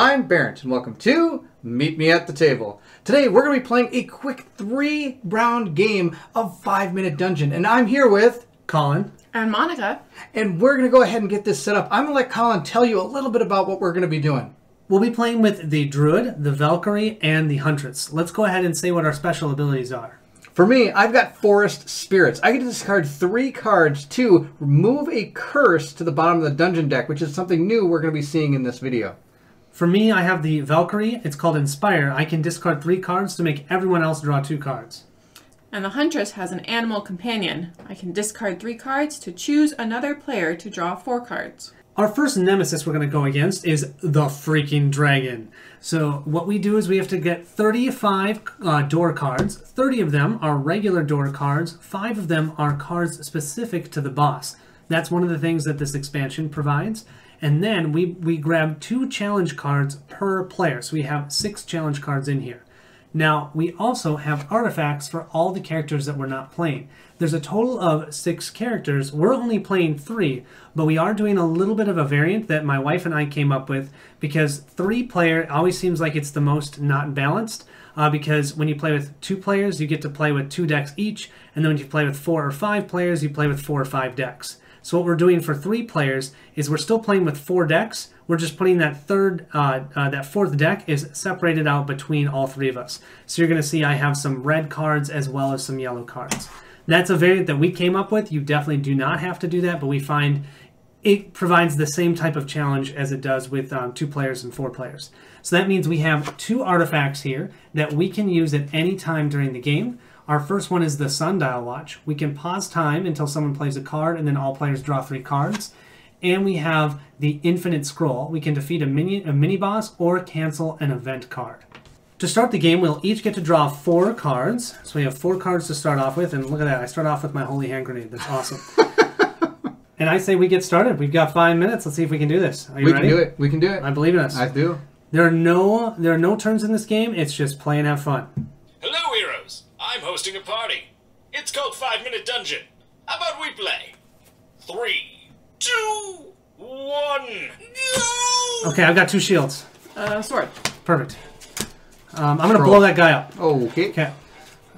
Greetings, I'm Barrett, and welcome to Meet Me at the Table. Today we're going to be playing a quick three round game of five minute dungeon, and I'm here with Colin. And Monica. and we're going to go ahead and get this set up. I'm going to let Colin tell you a little bit about what we're going to be doing. We'll be playing with the Druid, the Valkyrie, and the Huntress. Let's go ahead and say what our special abilities are. For me, I've got Forest Spirits. I get to discard three cards to remove a curse to the bottom of the dungeon deck, which is something new we're going to be seeing in this video. For me, I have the Valkyrie. It's called Inspire. I can discard three cards to make everyone else draw two cards. And the Huntress has an animal companion. I can discard three cards to choose another player to draw four cards. Our first nemesis we're going to go against is the freaking dragon. So what we do is we have to get 35 uh, door cards. 30 of them are regular door cards. Five of them are cards specific to the boss. That's one of the things that this expansion provides. And then we, we grab two challenge cards per player. So we have six challenge cards in here. Now, we also have artifacts for all the characters that we're not playing. There's a total of six characters. We're only playing three, but we are doing a little bit of a variant that my wife and I came up with because three player always seems like it's the most not balanced. Uh, because when you play with two players, you get to play with two decks each, and then when you play with four or five players, you play with four or five decks. So what we're doing for three players is we're still playing with four decks. We're just putting that third, uh, uh, that fourth deck is separated out between all three of us. So you're going to see I have some red cards as well as some yellow cards. That's a variant that we came up with. You definitely do not have to do that, but we find it provides the same type of challenge as it does with um, two players and four players. So that means we have two artifacts here that we can use at any time during the game. Our first one is the Sundial Watch. We can pause time until someone plays a card and then all players draw three cards. And we have the Infinite Scroll. We can defeat a mini, a mini boss or cancel an event card. To start the game, we'll each get to draw four cards. So we have four cards to start off with. And look at that, I start off with my Holy Hand Grenade. That's awesome. and I say we get started. We've got five minutes. Let's see if we can do this. Are you We ready? can do it. We can do it. I believe in us. I do. There are no there are no turns in this game. It's just play and have fun. Hello, heroes! I'm hosting a party. It's called Five Minute Dungeon. How about we play? Three, two, one, go! Okay, I've got two shields. Uh, sword. Perfect. Um, I'm gonna Scroll. blow that guy up. Okay. Okay.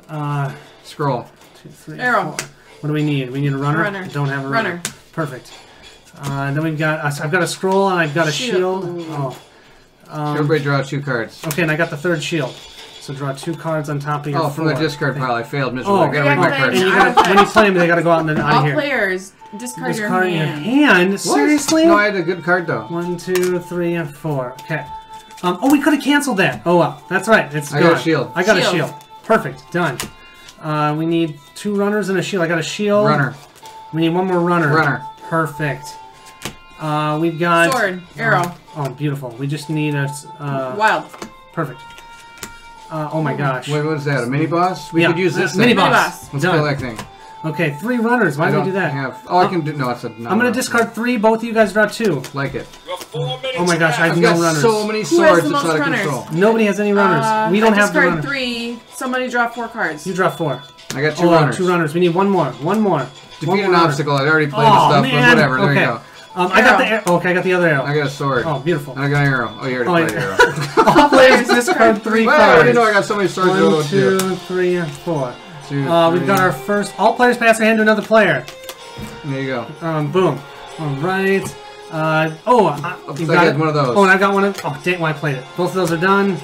Uh, Scroll. two, three, Arrow. four. What do we need? We need a runner. Runner. Don't have a runner. Runner. Perfect. Uh, then we've got I've got a scroll and I've got a shield. Shield. Oh. Um, Everybody draw two cards. okay, and I got the third shield. So draw two cards on top of your Oh, from the four. discard pile, I failed miserably. Oh, I gotta read yeah, my And cards. you gotta, when you play them, they gotta go out and then out All of here. players discard, Discard your your hand. hand. What? Seriously? No, I had a good card though. One, two, three, and four. Okay. Um, oh, we could have canceled that. Oh well, that's right. It's I got a gone. shield. I got a Shield. shield. Perfect. Done. Uh, we need two runners and a shield. I got a shield. Runner. We need one more runner. Runner. Perfect. Uh, we've got Sword. Arrow. Oh, beautiful. We just need a. Uh, Wild. perfect. Uh, oh my gosh. What was that? A mini boss? We Yeah, could use this uh, mini thing. boss. boss. Let's Done. kill that thing. Okay, three runners. Why I did we don't do that? have. Oh, I can do. No, it's a. No, I'm gonna no. discard three. Both of you guys draw two. Like it. You have four minutes Oh my gosh, I left. have I've no got runners. so many has swords. the It's most out of runners? control. Nobody has any runners. Uh, we don't I have the discard runners. three. Somebody draw four cards. You draw four. I got two oh, runners. two runners. We need one more. One more. One Defeat an runner. obstacle. I'd already played Oh, the stuff, man. but whatever. There okay. you go. Um, I got the Arrow. arrow. Okay, I got the other arrow. I got a sword. Oh, beautiful. And I got an arrow. Oh, you Oh, already yeah. arrow. All players discard three Well, I already cards. know I got so many swords. I don't know One, what to do. two, three, and four. Two, Uh, we've got our first. All players pass their hand to another player. There you go. Um, boom. All right. Uh, oh, I, you like got I it. had one of those. Oh, and I got one of. Oh, dang! Why I played it? Both of those are done.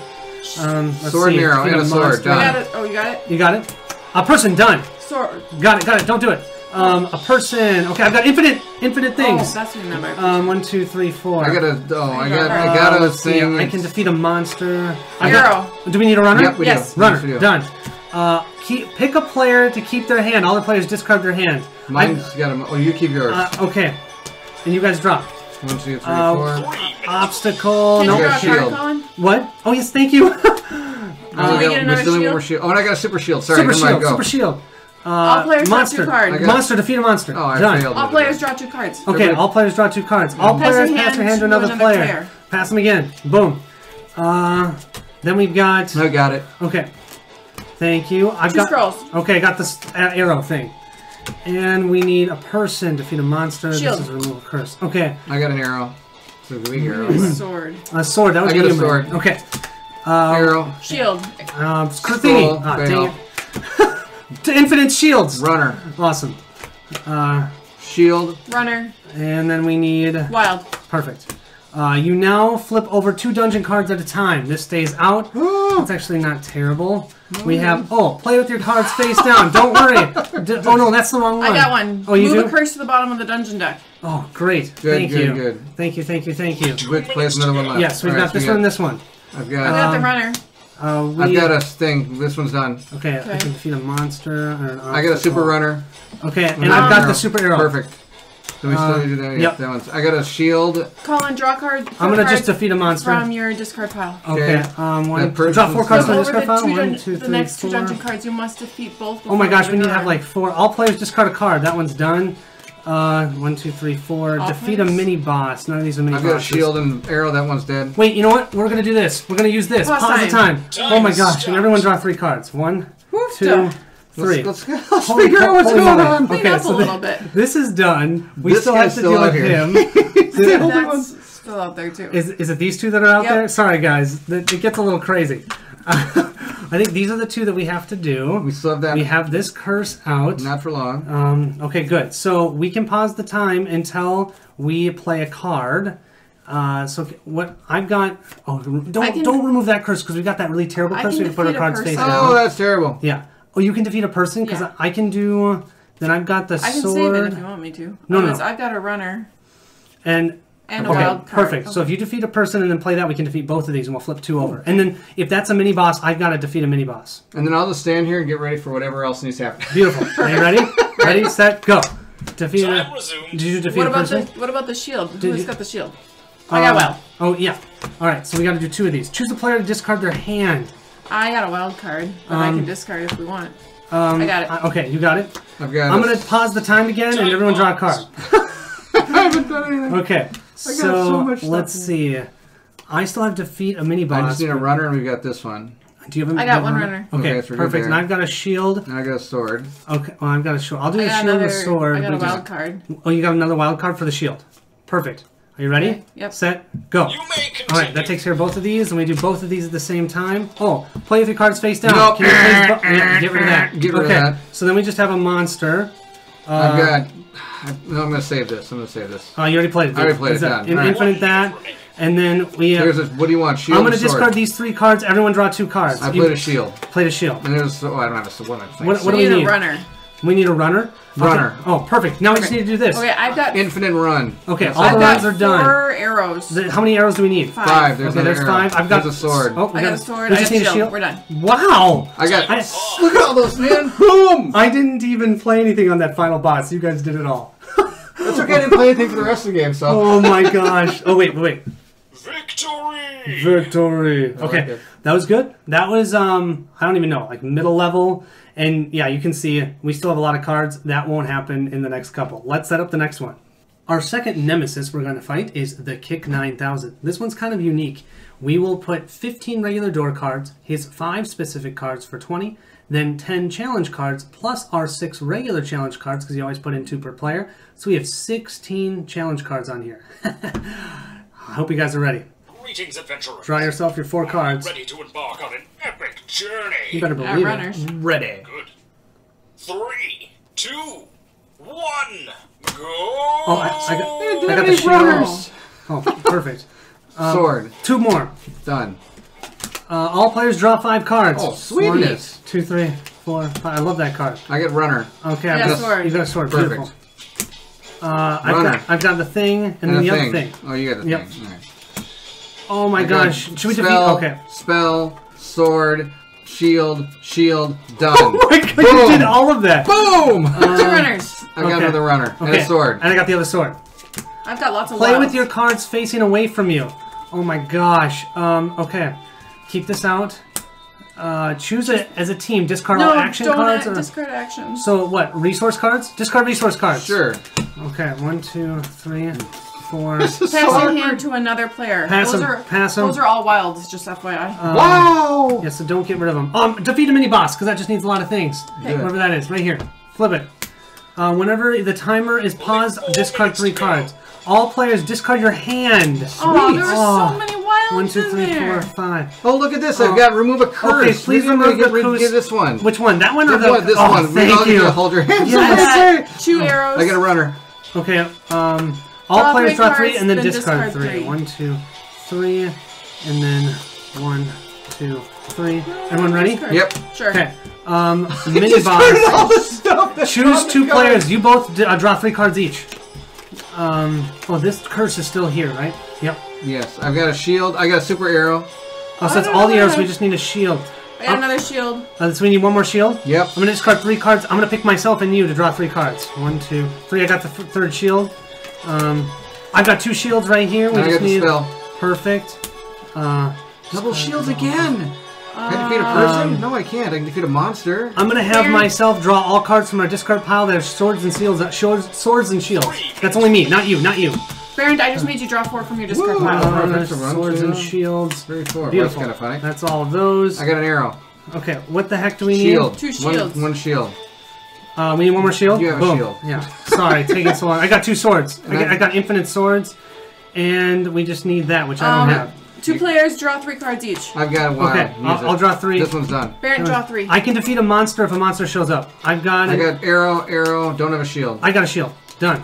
Um, let's Sword see. and arrow, Defeat and a sword, monster. You done. got it. Oh, you got it. You got it. A person done. Sword. Got it. Got it. Don't do it. Um, a person. Okay, I've got infinite, infinite Oh, things. that's your number. um, one, two, three, four. I got a. Oh, I I got. got- I got Uh, a thing. I can defeat a monster. I got- Arrow. do we need a runner? Yep, we Yes. do. Runner. We do. Done. Uh, keep pick a player to keep their hand. All the players discard their hand. Mine's got a. Oh, you keep yours. Uh, okay. And you guys drop. One, two, three, uh, four. Obstacle. Can No. you draw shield. What? Oh yes, thank you. Oh, we we get got, another still need shield? more shield. Oh, and I got a super shield. Sorry, super never mind, shield. go. Super shield. Uh, All players draw two cards. Monster. Defeat a monster. Oh, I Done. failed. All players draw two cards. Okay, Everybody- all players draw two cards. All Pass players your pass their hand hand to to another, another player. player. Pass them again. Boom. Uh, then we've got. I got it. Okay. Thank you. I've Two got. scrolls. Okay, I got this uh, arrow thing. And we need a person to defeat a monster. Shield. This is remove a curse. Okay. I got an arrow. So give me arrows. Sword. A sword. That was I get a sword. Okay. Arrow. Shield. Um, Scroll, thingy. Ah, dang it. to infinite shields. Runner. Awesome. Uh, Shield. Runner. and then we need Wild. perfect. Uh, you now flip over two dungeon cards at a time. This stays out. It's actually not terrible. We have oh, play with your cards face down. Don't worry. D- oh no, that's the wrong one. I got one. Oh, you Move do? a curse to the bottom of the dungeon deck. Oh, great. Good, thank good, you. good. Thank you. Thank you. Thank you. Which place another one left? Yes, we've All right, got so this we one and this one. I've got I got. got the Um, runner. Uh, we, I've got a thing. This one's done. Okay, I can defeat a monster. Or an I got a super runner. Okay, and Another I've got arrow. the super arrow. Perfect. Do we still Uh, need to do that? Yeah, yep. that one's. I got a shield. Colin, draw a card. I'm gonna just card defeat a monster. from your discard pile. Okay, Okay. um, one. That person's Draw four cards from got- the Over discard the, file. One, dun- two, the three, next two four. dungeon cards, you must defeat both. Oh my before gosh, we they're need to have like four. All players discard a card. That one's done. Uh, one, two, three, four. All Defeat a mini boss. None of these are mini I've got a bosses. shield and arrow. That one's dead. Wait, you know what? We're gonna do this. We're gonna use this. Pause Pause, the time. time. Oh my gosh! And stopped. everyone draw three cards. One, Woof, two, duh. three. Let's, let's, let's Holy figure out what's going moly. on. Clean Okay, up so a the- little bit. This is done. We This still have to still deal out with here. him. The- That's still out there too. Is, is it these two that are out Yep. there? Sorry, guys. Th- It gets a little crazy. I think these are the two that we have to do. We still have that. We have this curse out. Not for long. Um, okay, good. So we can pause the time until we play a card. Uh, so what I've got? Oh, don't can- don't remove that curse because we got that really terrible I curse. We can put our defeat a cards face person. oh, that's terrible. Yeah. Oh, you can defeat a person because Yeah. I can do. Then I've got the I can save it if you want me to. No, no. I've got a runner and and a wild card. perfect. So if you defeat a person and then play that, we can defeat both of these, and we'll flip two over. And then if that's a mini boss, I've got to defeat a mini boss. And then I'll just stand here and get ready for whatever else needs to happen. Beautiful. Are you ready? Ready, set, go. Defeat Time a. Did you defeat what a about person? the what about the shield? Did Who's you- got the shield? I got Um, wild. Oh yeah. All right. So we got to do two of these. Choose a player to discard their hand. I got a wild card that I Um, can discard if we want. Um, I got it. uh, okay, you got it. I've got. I'm a- gonna pause the time again, and Time everyone draw a card. I haven't done anything. Okay. So So, much stuff let's see. I still have to defeat a mini boss. I just need a runner, and we've got this one. Do you have a I got one runner. Okay, Okay, so we're good perfect. And I've got a shield. And I got a sword. Okay, well, I've got a shield. I'll do I the got shield and another. the sword. I got a we just- wild card. Oh, you got another wild card for the shield. Perfect. Are you ready? Okay, yep. Set. Go. You may continue. All right, that takes care of both of these, and we do both of these at the same time. Oh, play with your cards face down. Nope. Can you please yeah, get rid of that. Get rid of okay. that. So then we just have a monster. Uh, I've got. No, I'm gonna save this. I'm gonna save this. Oh, you already played it. I already played Is it, that done. in- All right. Infinite that, and then we. Uh, Here's a, what do you want? Shield. I'm going or to sword? discard these three cards. Everyone draw two cards. I You played a shield. played a shield. And there's. Oh, I don't have a sword. What am I What, what do we we need need? a runner. We need a runner. Runner. Okay. Oh, perfect. Now we just need to do this. Okay, I've got. Infinite run. Okay, all I've the got runs are done. four arrows. The- how many arrows do we need? Five. Five. There's okay, another there's arrow. five. I've got There's a sword. Oh, we I got a sword. We just got need a a shield. shield. We're done. Wow. I got. I, Look at all those, man. Boom. I didn't even play anything on that final boss. You guys did it all. That's okay. I didn't play anything for the rest of the game, so. Oh my gosh. Oh wait, wait. Victory! Victory. like Okay, it. that was good. That was um, I don't even know, like middle level. And yeah, you can see we still have a lot of cards. That won't happen in the next couple. Let's set up the next one. Our second nemesis we're going to fight is the Kick 9000. This one's kind of unique. We will put 15 regular door cards, his 5 specific cards for 20, then 10 challenge cards, plus our 6 regular challenge cards, because you always put in 2 per player. So we have 16 challenge cards on here. I hope you guys are ready. Greetings, adventurers. Draw yourself your 4 cards. Ready to embark on an epic journey. You better believe runners. it. Ready. Good. Three, two, one, go! Oh, I, I got, I got the shield. runners. Oh, perfect. Sword. Two more. Done. Uh, all players draw five cards. Oh, sweetness. One, two, three, four, five. I love that card. I get runner. Okay, I I've got a got, sword. you got a sword. Perfect. Beautiful. Uh, I've got, I've got the thing and, And then the thing. other thing. Oh, you got the Yep. thing. All right. Oh my I gosh. Should we defeat? spell, Okay. Spell, sword, shield, shield, done. Oh my god, you did all of that. Boom! Two runners. I got okay. another runner and a sword. And I got the other sword. I've got lots of Play with your cards facing away from you. Oh my gosh. Um, okay. Keep this out. Uh, choose it as a team. Discard No, all action don't cards. act- or- discard actions. So what? Resource cards? Discard resource cards. Sure. Okay. One, two, three, four. This is Pass so your awkward. hand to another player. Pass those 'em, are pass 'em. those are all wilds. Just FYI. Wow! Yeah, so don't get rid of them. Um, defeat a mini boss because that just needs a lot of things. Good. Whatever that is, right here. Flip it. Uh, whenever the timer is paused, discard three cards. All players discard your hand. Oh, there were Oh. so many wilds One, two, in three, there. four, five. Oh, look at this! Oh. I've got remove a curse. Okay, please We didn't remove get the curse. Get this one. Which one? That one or The the one- this oh, one. We Thank all you. to hold your hands. Yes. I got two arrows. I got a runner. Okay. Um. All Draw players three draw three cards, and then, then discard, discard three. three. One, two, three, and then one, two, three. Everyone ready? Yep. Sure. Okay. Um. Mini Discarded all boss. the stuff. Choose on the two players. You both d- uh, draw three cards each. Um. Oh, this curse is still here, right? Yep. Yes, I've got a shield. I got a super arrow. Oh, so that's all the arrows. We just need a shield. I got another shield. Uh, so we need one more shield. Yep. I'm gonna discard three cards. I'm gonna pick myself and you to draw three cards. One, two, three. I got the f- third shield. Um, I've got two shields right here. We And I just got the need spell. perfect. Uh, Double shields again. Can I defeat a person? Um, no, I can't. I can defeat a monster. I'm gonna have Here. myself draw all cards from our discard pile that have swords and shields. Uh, swords, swords and shields. That's only me, not you, not you. Baron, I just made you draw four from your discard pile. Perfect. Swords and shields. Three, four. Beautiful. That's kind of funny. That's all of those. I got an arrow. Okay, what the heck do we need? Two shields. One, shield. Uh, we need one more shield. You have a Boom. shield. Yeah. Sorry, taking so long. I got two swords. I got, I- I got infinite swords, and we just need that, which I don't Um, have. Two players draw three cards each. I've got one. Okay, I'll, I'll draw three. This one's done. Baron, draw three. I can defeat a monster if a monster shows up. I've got. I got arrow, arrow. Don't have a shield. I got a shield. Done.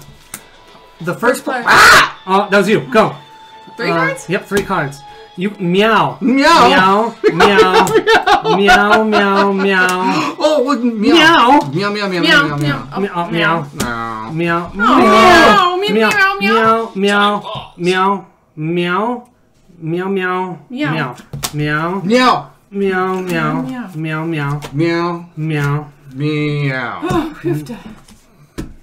The first. First player. Oh, that was you. Go. Three Uh, cards? Yep, three cards. You meow. Meow. Meow. Meow. meow. Meow. Meow. Oh, look, meow. Meow. Meow, meow, meow, Meow, meow, meow. meow. Oh, Meow. Meow. Meow. Meow. meow, meow, Meow. meow, Meow. Meow. Pause. Meow. Meow. Meow. Meow. Meow. Meow. Meow. Meow. Meow. Meow. Meow. Meow.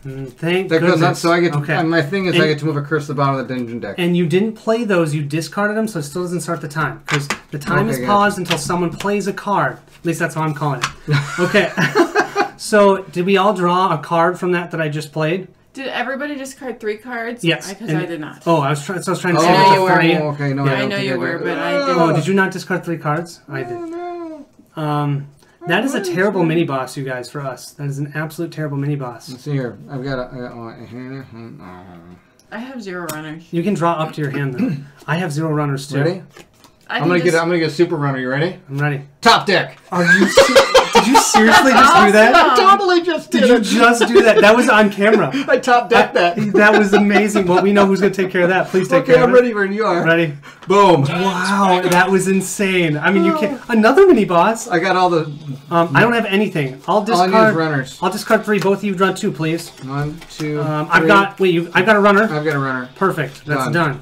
Mm, Thank That goes goodness. So I get. To, Okay. and my thing is, And- I get to move a curse to the bottom of the dungeon deck. and you didn't play those, you discarded them, so it still doesn't start the time. Because the time Okay, is paused until someone plays a card. At least that's how I'm calling it. Okay. so, did we all draw a card from that that I just played? Did everybody discard three cards? Yes. Because and- I did not. Oh, I was trying. So I was trying to Oh, say I know you were. three. okay. No, Yeah. I I don't know think you I were, did. but I Oh, didn't. did you not discard three cards? I did. No. Um, that is a terrible mini boss, you guys. For us, that is an absolute terrible mini boss. Let's see here. I've got a. I got oh, one. Oh. I have zero runners. You can draw up to your hand though. I have zero runners too. Ready? I I'm gonna just, get. I'm gonna get a super runner. You ready? I'm ready. Top deck. Are you? Se- did you seriously just do that? I totally just Did Did you just do that? That was on camera. I top decked that. That was amazing. Well, we know who's going to take care of that. Please take Okay, care I'm of it. ready when you are. Ready? Boom. Wow, that was insane. I mean, you can't. another mini boss. I got all the. Um, I don't have anything. I'll All I discard. need runners. I'll discard three. Both of you draw two, please. One, two. Um, I've three. got. Wait, you. I've got a runner. I've got a runner. Perfect. That's Done. done.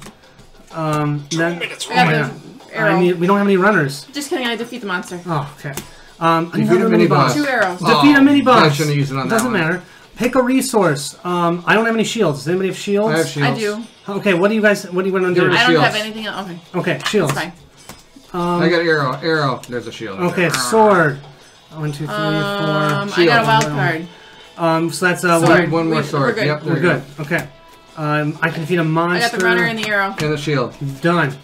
Um, then, minutes I got remaining. the I need, we don't have any runners. Just kidding. I defeat the monster. Oh, okay. Um, Defeat another a mini mini boss. boss. Two arrows. Defeat a Oh, mini boss. I shouldn't have used it on that Doesn't one. matter. Pick a resource. Um, I don't have any shields. Does anybody have shields? I have shields. I do. Okay, what do you guys? What do you want to do? it a I don't shields. have anything else. Okay, Okay, shields. it's fine. Um, I got arrow. Arrow. There's a shield. okay, sword. One, two, three, four. Um, I got a wild card. Um, so that's uh, Sword. one. One more We- sword. we're good. Yep, We're you good. Okay. Um, I can defeat a I monster. I got the runner and the arrow. go. And the shield. Done.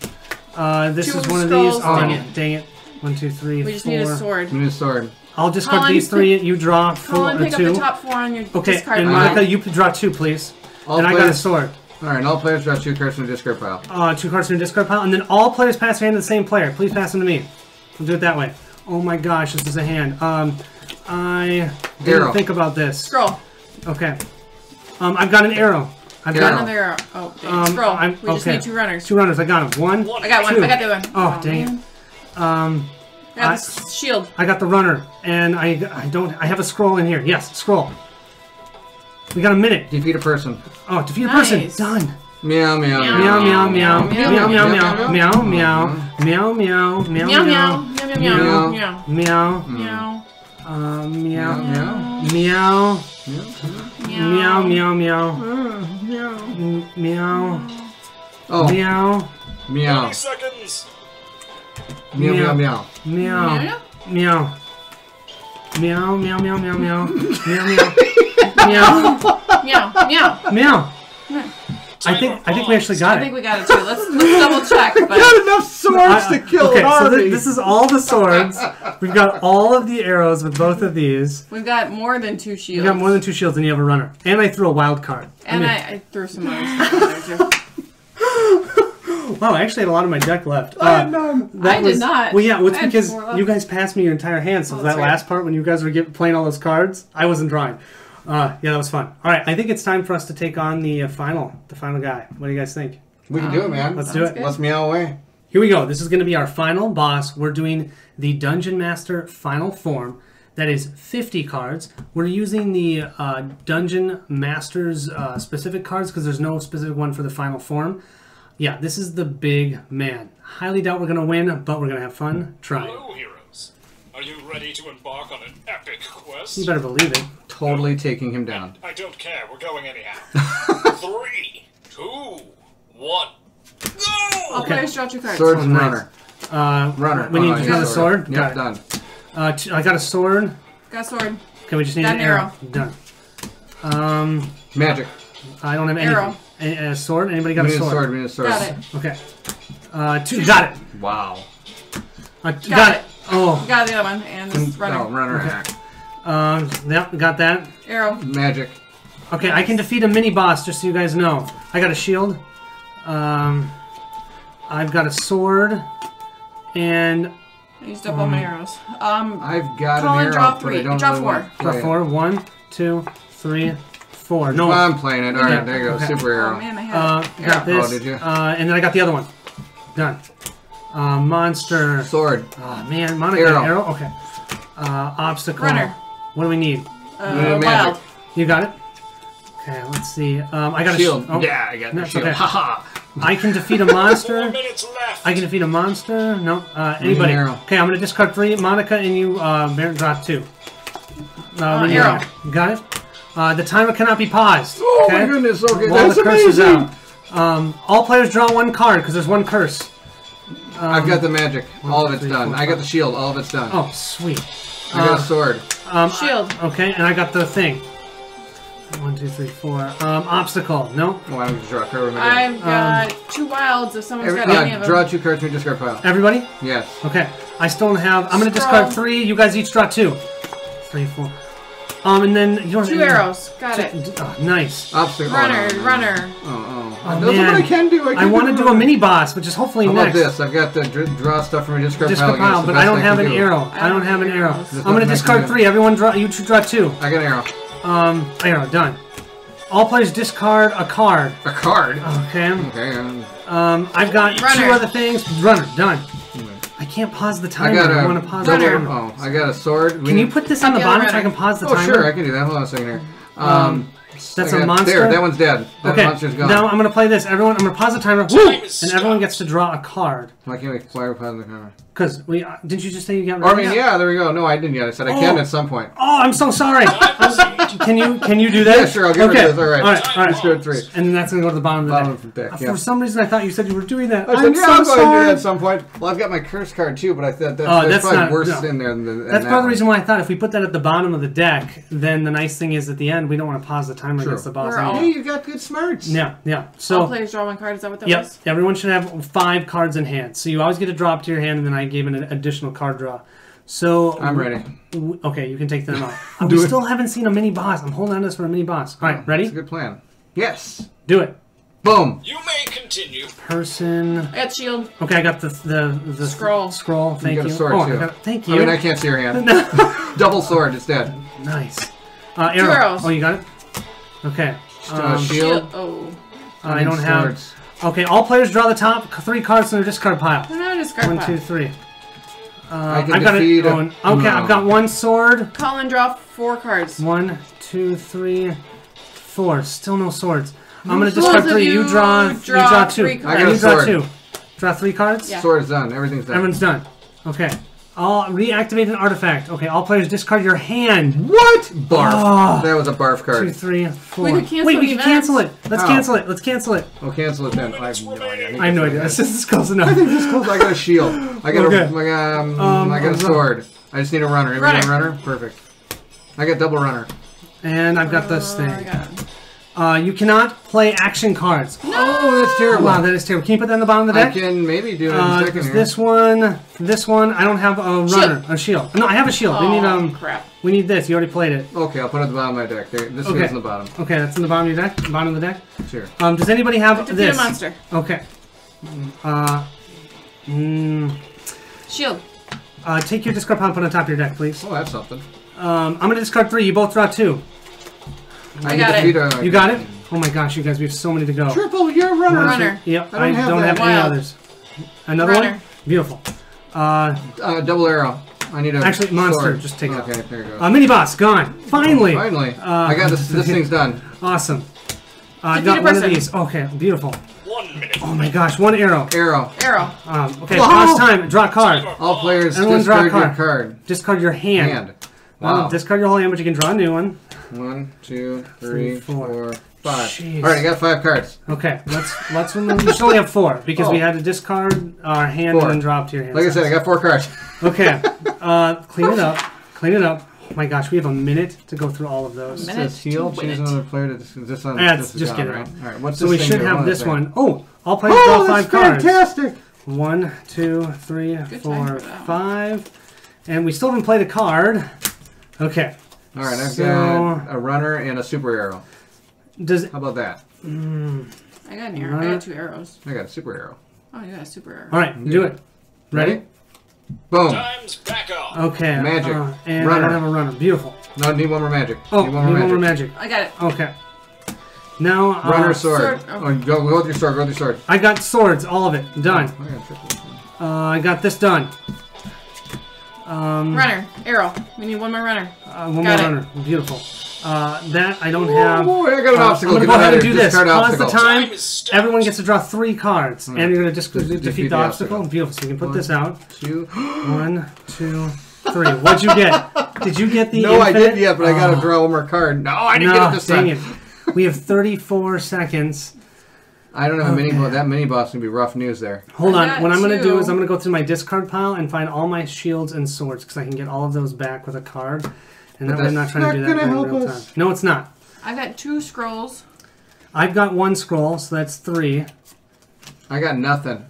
Uh, this Two is one of these. Oh, dang dang it. It. One, two, three, We just four. need a sword. I need a sword. I'll discard Colin, these three. You draw four Colin, or pick two. up the top four on your Okay, discard and pile. Monica, you draw two, please. All and I got a players. sword. All right. and All players draw two cards from the discard pile. Uh, two cards from the discard pile, and then all players pass your hand to the same player. Please pass them to me. We'll do it that way. Oh my gosh, this is a hand. Um, I didn't Arrow. think about this. Scroll. Okay. Um, I've got an arrow. I've Got got Arrow. another arrow. Oh, dang. Um, Scroll. I'm- we just need two runners. two runners. I got them. One. One. I got one. Two. I got the other one. Oh, dang man. it. Um, I got I- the shield. I got the runner, and I I don't. I have a scroll in here. Yes, scroll. We got a minute. Defeat a person. Oh, defeat a Nice. person. Done. Meow meow Meow meow meow Meow, meow meow meow, meow meow meow meow meow meow meow Meow meow meow meow meow Meow. meow meow meow uh, meow Meow. meow meow meow meow Meow. M- meow Oh. meow Meow. 30 seconds. Meow, meow, meow. Meow. Meow. Meow, meow, meow, meow, meow. meow, meow. Meow. Meow. Meow. Meow. I think I think we actually got it. I think we got it too. Let's, let's double check. But... We got enough swords to kill okay, an army. So th this is all the swords. We've got all of the arrows with both of these. We've got more than two shields. We got more than two shields, and you have a runner. And I threw a wild card. And I, mean, I, I threw some arrows. Wow, I actually had a lot of my deck left. I Uh, had none. that I did not. Well, yeah, well, it's I because you guys passed me your entire hand. So Oh, that that's right. last part when you guys were get, playing all those cards, I wasn't drawing. Uh, yeah, that was fun. All right, I think it's time for us to take on the uh, final, the final guy. What do you guys think? We can do it, man. Let's do it. good. Let's meow away. Here we go. This is going to be our final boss. We're doing the Dungeon Master final form. That is 50 cards. We're using the uh, Dungeon Master's uh, specific cards because there's no specific one for the final form. Yeah, this is the big man. Highly doubt we're going to win, but we're going to have fun trying. Hello, heroes. Are you ready to embark on an epic quest? You better believe it. Totally taking him down. I don't care. We're going anyhow. Three, two, one, All go! players draw two cards. Swords Oh, and nice. runner. Uh, Runner. We Oh, need to you draw got the sword. Yep, Got it. done. Uh, t- I got a sword. Got a sword. Okay, we just need Got an an arrow. Done. Um, Magic. I don't have anything. Arrow. A, a sword? Anybody got a need a sword? sword. We need a sword. Got it. Okay. Uh, two. Got it. Wow. Uh, got, it. it. Oh. Got the other one. And this runner. Oh, runner. Okay. Um, yep, got that. Arrow. Magic. Okay, I can defeat a mini boss, just so you guys know. I got a shield. Um, I've got a sword, and I used up all my arrows. Um, I've got Colin, an arrow, draw but three. I don't Draw really four. want to draw four. One, two, three, four. No. I'm playing it. All right, Yeah. there you go. Okay. Super oh man, I had Uh, it. got Yeah. this. Oh, did you? Uh, and then I got the other one. Done. Uh, monster. Sword. Oh man, Monica Arrow. arrow. Okay. Uh, obstacle. Runner. What do we need? Uh, Yeah, magic. wild. You got it. Okay, let's see. Um, I got a Shield. oh, Yeah, I got the shield. okay. Haha. I can defeat a Four monster. minutes left. I can defeat a monster. No, uh, anybody. arrow. Okay, I'm gonna discard three. Monica and you, uh, Baron, draw two. Uh, we need- arrow. Got it. Uh, the timer cannot be paused. Oh okay? my goodness. Okay, While that's the curse is amazing. out. Um, all players draw one card because there's one curse. I've got the magic. All of it's three, done. four, I got the shield. All of it's done. Oh, sweet. I got uh, a sword. Um, Shield. Okay, and I got the thing. One, two, three, four. Um, obstacle. No. Why don't you draw a card? What I doing? I've got two wilds if someone's Every, got any of uh, them. draw two cards from your discard pile. Everybody? Yes. Okay. I still don't have. I'm gonna discard three. You guys each draw two. Three, four. Um, and then you don't Two arrows. Got it. Oh, nice. Obstacle. Runner, Oh, no, no, no. runner. Oh, oh. Oh, Those are man. what I can do. I, I want to do a mini boss, which is hopefully How about next. this? I've got the dr- draw stuff from your discard, Discard pile. pile, It's the but I best don't have an do. arrow. I don't have an arrow. I'm gonna discard three. Everyone draw. You two draw two. I got an arrow. Um, arrow done. All players discard a card. A card. Okay. Okay. um, Um, I've got two other things. Runner done. I can't pause the I got I, a want to pause double- the Runner. timer. Oh, I got a sword. We Can you put this on the bottom so I can pause the Oh, timer? sure. I can do that. Hold on a second here. Um, That's I a got- monster. There, that one's dead. That okay. monster's gone. Now I'm gonna play this. Everyone, I'm gonna pause the timer. Woo! Time is And everyone gets to draw a card. Why can't we fire upon the camera? Cause we uh, didn't you just say you got? Or I mean, of- yeah, there we go. No, I didn't yet. I said I Oh. can at some point. Oh, I'm so sorry. can you can you do that? Yeah, sure. I'll get okay. rid of this. All right. All right. All right. Discard three. And then that's gonna go to the bottom of the Bottom deck. of the deck, Uh, yeah. For some reason, I thought you said you were doing that. I I'm said, yeah, so I'm going to do sorry. that at some point. Well, I've got my curse card too, but I thought that's, Oh, that's, that's probably not- worse no. in there than, than That's that part of the reason why I thought if we put that at the bottom of the deck, then the nice thing is at the end we don't want to pause the timer True. against the boss. We're all- Hey, you got good smarts. Yeah, yeah. All So players draw one card. Is that what that Yep, was? everyone should have five cards in hand. So you always get a drop to your hand, and then I gave an additional card draw. So I'm ready. w- Okay, you can take them out. Uh, Do we it. still haven't seen a mini boss. I'm holding on to this for a mini boss. All right, ready? That's ready? a good plan. Yes. Do it. Boom. You may continue. Person. I got shield. Okay, I got the the, the Scroll. Scroll. Thank you. got a sword, oh, I too. got- thank I mean, I can't see your hand. Double sword. It's dead. nice. Uh, arrow. arrows. Oh, you got it. Okay. Uh, Um, shield. Oh. I don't have. Swords. Okay, all players draw the top three cards from their discard pile. No, no, discard One, pile. two, three. Uh, I can I've got defeat it. a- oh, okay, no. I've got one sword. Colin, draw four cards. One, two, three, four. Still no swords. I'm gonna Both discard of three. You, you draw. you draw draw two. three cards. I got a you draw sword. two. Draw three cards. Yeah. Sword's done. Everything's done. Everyone's done. Okay. I'll reactivate an artifact. Okay. All players discard your hand. What? Barf. Oh. That was a barf card. three, four. We could cancel Wait, we the can cancel it. Let's How? cancel it. Let's cancel it. We'll cancel it then. I have no idea. I have no idea. This is close enough. This close. I got a shield. I got Okay. a, I got, um, Um, I got a sword. I just need a runner. Everybody Runner. runner? Perfect. I got double runner. And I've got this thing. I got Uh, you cannot play action cards. Oh, that's terrible. Wow, that is terrible. Can you put that in the bottom of the deck? I can maybe do it in a Uh, second this one, this one. I don't have a runner, a shield. No, I have a shield. we need Oh, um, crap. we need this. You already played it. Okay, I'll put it at the bottom of my deck. There, this Okay. goes in the bottom. Okay, that's in the bottom of your deck. Bottom of the deck. Sure. Um, does anybody have Defeat this? a monster. Okay. Uh, mm, Shield. uh, take your discard pile and put it on top of your deck, please. Oh, that's something. Um, I'm gonna discard three. You both draw two. I need got it. feed You got it? Oh my gosh, you guys, we have so many to go. Triple, you're a runner. Runner. Yep, I don't have that. have any Wild. others. Another one? Beautiful. Uh, Uh, double arrow. I need a Actually, monster, sword. just take it Okay, out. there you go. uh, mini boss, gone. Finally. Finally, Uh, I got this. This thing's done. Awesome. Uh, I Defeat got one of these. Okay, beautiful. One minute. Oh my gosh, one arrow. Arrow. Arrow. Um, okay, Whoa. pause time. Draw a card. All players Everyone draw a discard your card. card. Discard your hand. Hand. Well, Wow. discard your whole hand, but you can draw a new one. One, two, three, Three, four. four, five. Jeez. All right, I got five cards. Okay, let's let's. You should only have four because we Oh. had to discard our hand Four. and then drop to your hand. Like I said, I got four cards. Okay, uh, clean it up. Clean it up. Oh my gosh, we have a minute to go through all of those. A It minute says heal. Choose another player to dis- this on. That's- this is just gone, get it right? All right. What's So this we thing should do? have What this is that? one. Oh, all players Oh, draw that's five cards. fantastic! One, two, three, Good four, time for that. five, and we still haven't played a card. Okay. All right, I've So- got a runner and a super arrow. Does How about that? I got an arrow. I got two arrows. I got a super arrow. Oh, you got a super arrow. all right? Do it. Ready? Boom. Time's back on. Okay. Magic. uh, and Runner. I don't have a runner. Beautiful. No, need one more magic. Oh, need one more magic. magic. I got it. Okay. Now, uh, Runner sword. sword. Oh, go, go with your sword. Go with your sword. I got swords, all of it done. I got. Uh, I got this done. Um, Runner. Arrow. We need one more runner. uh, one Got more it. runner. Beautiful. Uh, that I don't have. Oh, I got an Uh, obstacle. I'm gonna go ahead and do this. Discard Pause the time. Time. Everyone gets to draw three cards, and you're gonna just Defeat- defeat, defeat the the obstacle. obstacle. Beautiful. So you can put One. this out. Two. One, two, three. What'd you get? Did you get the? No, I didn't yet, but I got to Oh, draw one more card. No, I didn't no, get it this dang time. it. We have 34 seconds. I don't know how many. Okay. That mini boss can be rough news there. Hold I on. got What I'm going to do two. is I'm going to go through my discard pile and find all my shields and swords because I can get all of those back with a card. And that way I'm not that's trying to not do that gonna in help real us. time. No, it's not. I've got two scrolls. I've got one scroll, so that's three. I got nothing.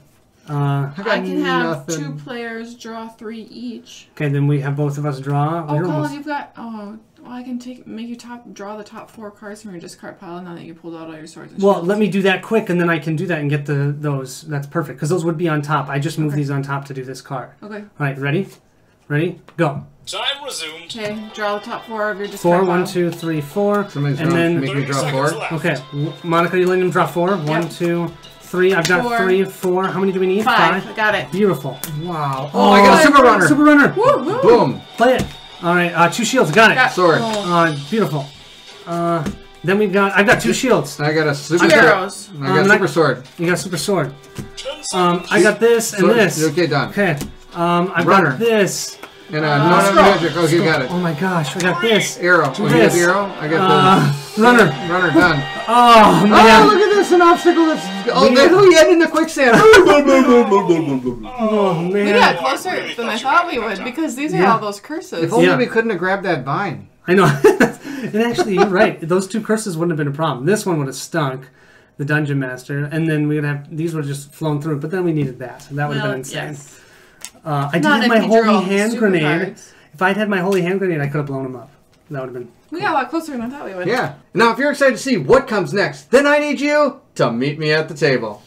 Uh, I got I can have nothing. two players draw three each. okay, then we have both of us draw. Oh, We're Colin, almost- you've got. Oh, well, I can take make you top draw the top four cards from your discard pile now that you pulled out all your swords. And Well, shields. let me do that quick, and then I can do that and get the those. That's perfect because those would be on top. I just moved Okay. these on top to do this card. Okay. All right, ready? Ready? Go. Time resumed. Okay. Draw the top four of your discard Four, pile. one, two, three, four. Somebody's and then make me draw four. left. Okay, Monica, you let him draw four? One, Yep. two, three. I've got Four. three, four. How many do we need? Five. I got it. Beautiful. Wow. Oh, oh I got a super runner. Super runner. Woo, woo. Boom. Play it. All right, uh, two shields. Got it. Got Sword. Oh, Uh, beautiful. Uh, then we've got. I've got two shields. I got a super. two got- arrows. I got Um, super I- sword. You got super sword. Um. I got this and Sword. this. Okay, done. Okay. Um, I've Runner. got this. And uh, Uh, no, no scroll. magic. Okay, got it. Oh my gosh, I got this. Arrow. Oh, you got the arrow? I got Uh, runner. the runner done. Oh man. Oh, look at this! An obstacle that's. Oh, We- that's who he in the quicksand. Oh man. We man. got closer than I thought we would because these are Yeah. all those curses. if only Yeah. we couldn't have grabbed that vine. I know. and actually, you're right. Those two curses wouldn't have been a problem. This one would have stunk, the dungeon master, and then we would have these would have just flown through. But then we needed that. That would have Well, been insane. yes. Uh, I did Not have my holy hand grenade. cards. If I'd had my holy hand grenade, I could have blown them up. That would have been. We got a lot closer than I thought we would. Yeah. Now, if you're excited to see what comes next, then I need you to meet me at the table.